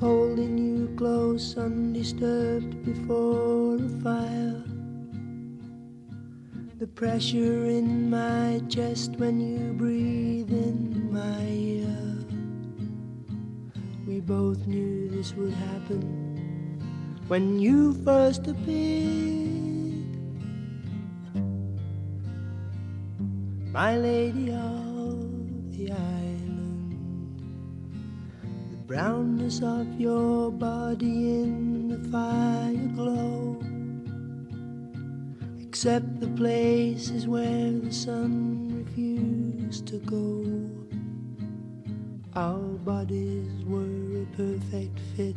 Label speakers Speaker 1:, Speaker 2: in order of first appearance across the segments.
Speaker 1: holding you close, undisturbed before a fire. The pressure in my chest when you breathe in my ear. We both knew this would happen when you first appeared. My lady of the the brownness of your body in the fire glow except the places where the sun refused to go. Our bodies were a perfect fit.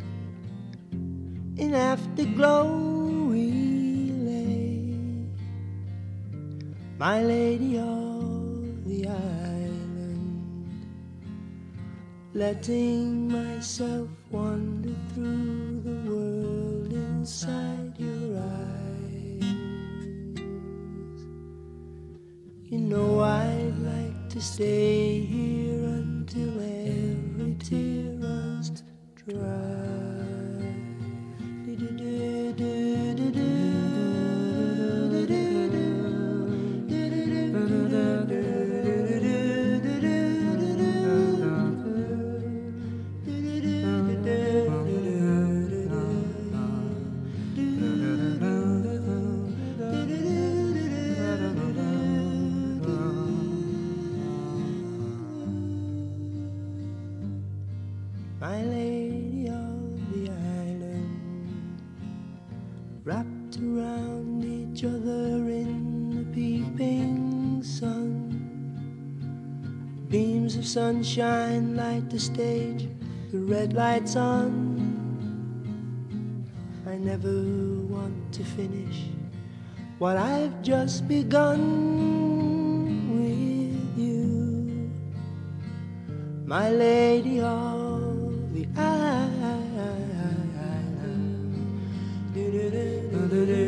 Speaker 1: In afterglow we lay, my lady of letting myself wander through the world inside your eyes. You know I'd like to stay here until every tear runs dry. My lady of the island, wrapped around each other in the peeping sun. Beams of sunshine light the stage, the red lights on. I never want to finish what I've just begun with you, my lady of the island.